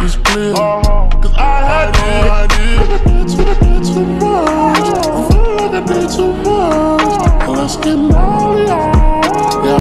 get this clear. Cause I had no idea. Too, too much. I feel like I did too much. Let's get molly.